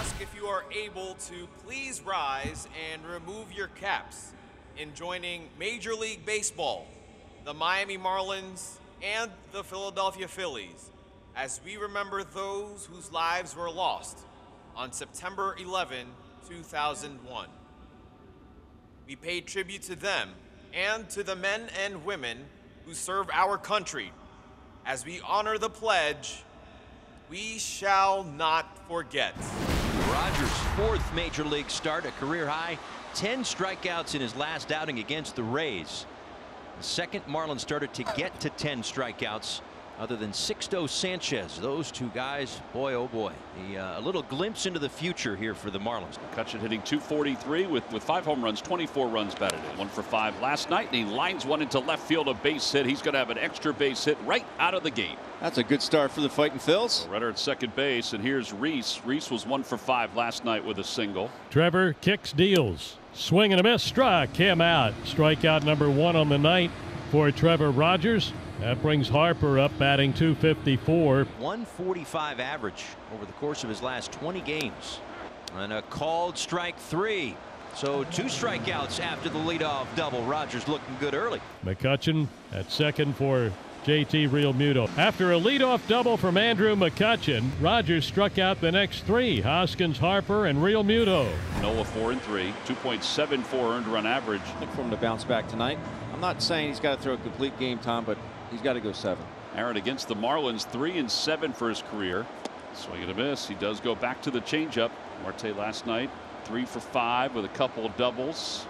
ask if you are able to please rise and remove your caps in joining Major League Baseball, the Miami Marlins, and the Philadelphia Phillies as we remember those whose lives were lost on September 11, 2001. We pay tribute to them and to the men and women who serve our country as we honor the pledge we shall not forget. Rogers' fourth major league start, a career high 10 strikeouts in his last outing against the Rays. The second Marlin starter to get to 10 strikeouts other than Sixto Sanchez. Those two guys, boy, oh boy. The, uh, a little glimpse into the future here for the Marlins. McCutchen hitting 243 with, with five home runs, 24 runs batted in. One for five last night, and he lines one into left field, a base hit. He's going to have an extra base hit right out of the gate. That's a good start for the Fighting Phils. Runner at second base, and here's Rhys. Rhys was one for five last night with a single. Trevor kicks deals. Swing and a miss. Struck him out. Strikeout number one on the night for Trevor Rogers. That brings Harper up batting 254. 145 average over the course of his last 20 games. And a called strike three. So two strikeouts after the leadoff double. Rogers looking good early. McCutchen at second for JT Realmuto. After a leadoff double from Andrew McCutchen, Rogers struck out the next three Hoskins, Harper, and Realmuto. Nola 4 and 3, 2.74 earned run average. Look for him to bounce back tonight. I'm not saying he's got to throw a complete game Tom, but he's got to go seven. Aaron against the Marlins, three and seven for his career. Swing and a miss. He does go back to the changeup. Marte last night, three for five with a couple of doubles.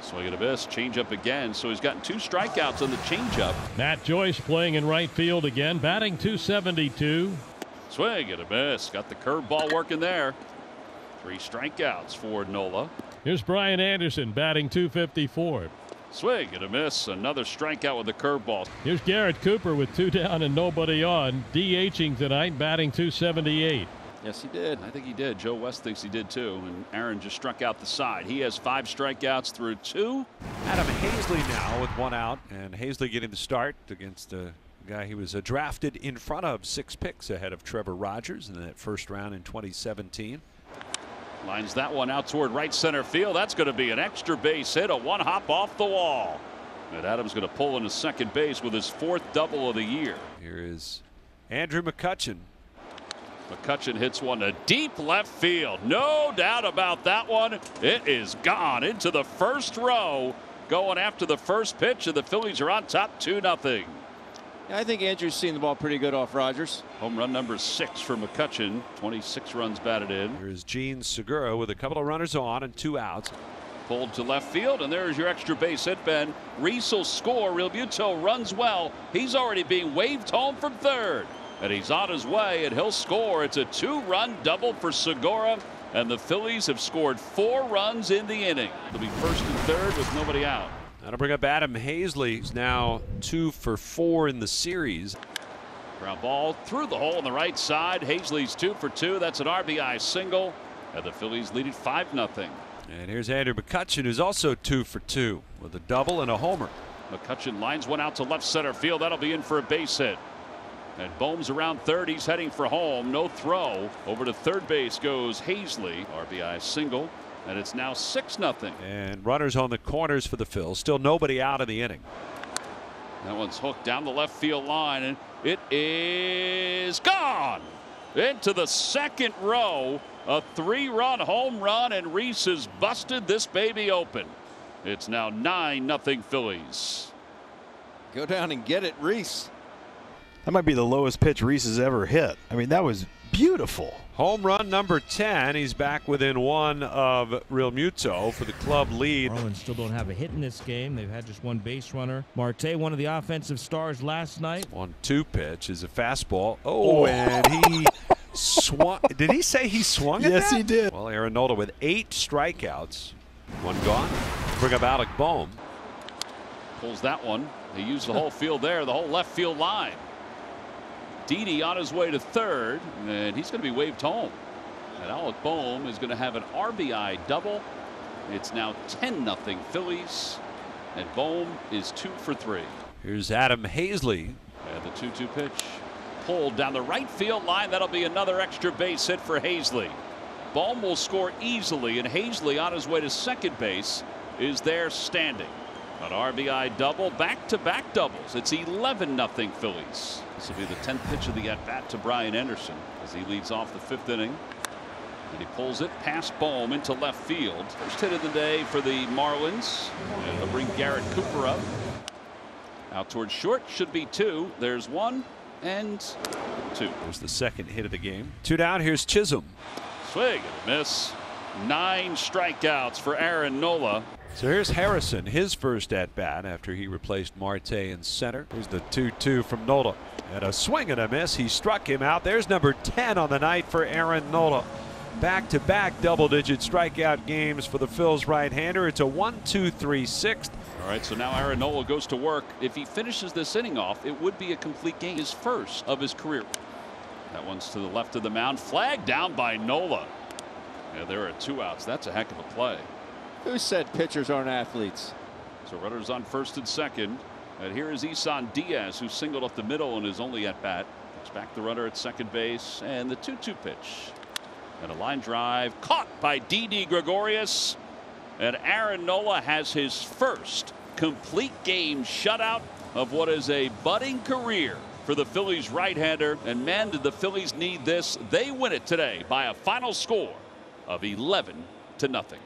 Swing and a miss. Changeup again. So he's gotten two strikeouts on the changeup. Matt Joyce playing in right field again, batting 272. Swing and a miss. Got the curveball working there. Three strikeouts for Nola. Here's Brian Anderson batting 254. Swing and a miss. Another strikeout with the curveball. Here's Garrett Cooper with two down and nobody on. DHing tonight, batting 278. Yes, he did. I think he did. Joe West thinks he did too. And Aaron just struck out the side. He has five strikeouts through two. Adam Haseley now with one out, and Haseley getting the start against a guy he was uh, drafted in front of six picks ahead of Trevor Rogers in that first round in 2017. Lines that one out toward right center field. That's going to be an extra base hit, a one hop off the wall. And Adams going to pull into second base with his fourth double of the year. Here is Andrew McCutchen. McCutchen hits one to deep left field. No doubt about that one. It is gone into the first row. Going after the first pitch, and the Phillies are on top 2 0. Yeah, I think Andrew's seen the ball pretty good off Rogers. Home run number six for McCutchen. 26 runs batted in. Here's Jean Segura with a couple of runners on and two outs. Pulled to left field, and there's your extra base hit, Ben. Rhys will score. Realmuto runs well. He's already being waved home from third. And he's on his way, and he'll score. It's a two-run double for Segura, and the Phillies have scored four runs in the inning. They'll be first and third with nobody out. That'll bring up Adam Haseley, who's now two for four in the series. Ground ball through the hole on the right side. Haseley's two for two. That's an RBI single. And the Phillies lead it 5 0. And here's Andrew McCutchen, who's also two for two with a double and a homer. McCutchen lines one out to left center field. That'll be in for a base hit. And Bohm's around third. He's heading for home. No throw. Over to third base goes Haseley. RBI single. And it's now 6 0. And runners on the corners for the Phils. Still nobody out in the inning. That one's hooked down the left field line, and it is gone into the second row. A three run home run, and Rhys has busted this baby open. It's now 9 0 Phillies. Go down and get it, Rhys. That might be the lowest pitch Rhys has ever hit. I mean, that was beautiful. Home run number 10. He's back within one of Real Realmuto for the club lead. Marlins still don't have a hit in this game. They've had just one base runner. Marte, one of the offensive stars last night. One two pitch is a fastball. Oh, oh. and he swung. Did he say he swung at Yes, that? he did. Well, Aaron Nola with eight strikeouts. One gone. Bring up Alec Bohm. Pulls that one. He used the whole field there, the whole left field line. Didi on his way to third, and he's going to be waved home. And Alec Bohm is going to have an RBI double. It's now 10 0 Phillies, and Bohm is two for three. Here's Adam Haseley. And the 2 2 pitch pulled down the right field line. That'll be another extra base hit for Haseley. Bohm will score easily, and Haseley on his way to second base is there standing. An RBI double, back to back doubles. It's 11 0 Phillies. This will be the 10th pitch of the at bat to Brian Anderson as he leads off the fifth inning. And he pulls it past Bohm into left field. First hit of the day for the Marlins. And they'll bring Garrett Cooper up. Out towards short should be two. There's one and two. There's the second hit of the game. Two down. Here's Chisholm. Swing and a miss. Nine strikeouts for Aaron Nola. So here's Harrison, his first at bat after he replaced Marte in center. Here's the 2 2 from Nola. And a swing and a miss. He struck him out. There's number 10 on the night for Aaron Nola. Back to back double digit strikeout games for the Phil's right hander. It's a 1 2 3 6th. All right, so now Aaron Nola goes to work. If he finishes this inning off, it would be a complete game, his first of his career. That one's to the left of the mound. Flag down by Nola. Yeah, there are two outs. That's a heck of a play. Who said pitchers aren't athletes? So runners on first and second. And here is Isan Diaz, who singled up the middle in his only at bat. Puts back the runner at second base. And the 2 2 pitch. And a line drive caught by Didi Gregorius. And Aaron Nola has his first complete game shutout of what is a budding career for the Phillies right hander. And man, did the Phillies need this. They win it today by a final score of 11 to nothing.